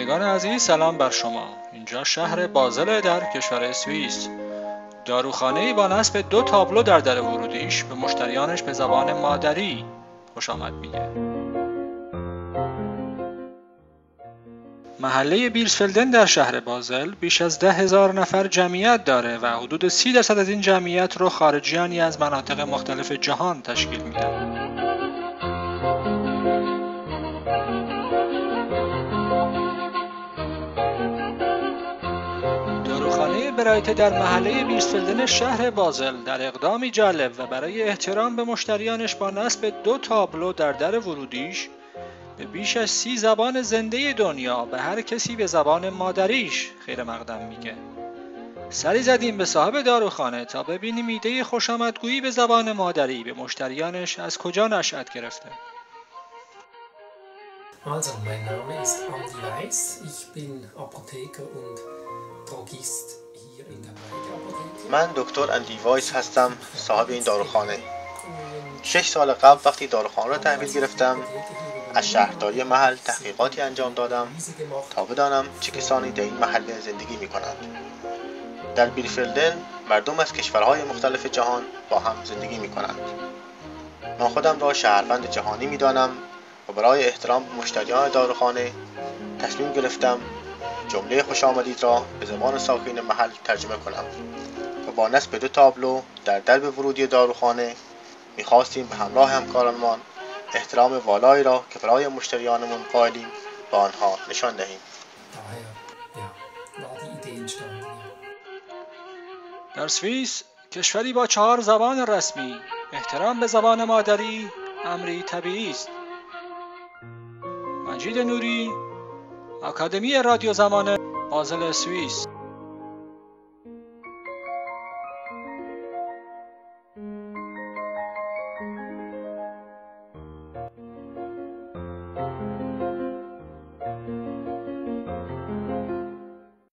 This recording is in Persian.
عزیز سلام بر شما. اینجا شهر بازل در کشور سوئیس. داروخانه با نصب دو تابلو در در ورودیش به مشتریانش به زبان مادری خوش آمد میگه. محله بیرسفلدن در شهر بازل بیش از ده هزار نفر جمعیت داره و حدود سی درصد از این جمعیت رو خارجیانی از مناطق مختلف جهان تشکیل میدن. برایت در محله بیرسفلدن شهر بازل در اقدامی جالب و برای احترام به مشتریانش با نصب دو تابلو در در ورودیش به بیش از سی زبان زنده دنیا به هر کسی به زبان مادریش خیر مقدم میگه. سری زدیم به صاحب داروخانه تا ببینیم ایده خوشامدگویی به زبان مادری به مشتریانش از کجا نشأت گرفته. Also, mein Name ist Andi Weiss. Ich bin Apotheker und Drogist. من دکتر اندی وایس هستم صاحب این داروخانه. شش سال قبل وقتی داروخانه را تحویل گرفتم از شهرداری محل تحقیقاتی انجام دادم تا بدانم چه کسانی در این محله زندگی می کنند در بیلفلدن مردم از کشورهای مختلف جهان با هم زندگی می کنند من خودم را شهروند جهانی می دانم و برای احترام به مشتریان داروخانه تصمیم گرفتم جمله خوش آمدید را به زبان ساکن محل ترجمه کنم. و با نصب دو تابلو در درب ورودی داروخانه می‌خواستیم به همراه همکارانمان احترام والایی را که برای مشتریانمون قائلیم به آنها نشان دهیم. در سوئیس کشوری با چهار زبان رسمی احترام به زبان مادری امری طبیعی است مجید نوری اکادمی رادیو زمان بازل سوئیس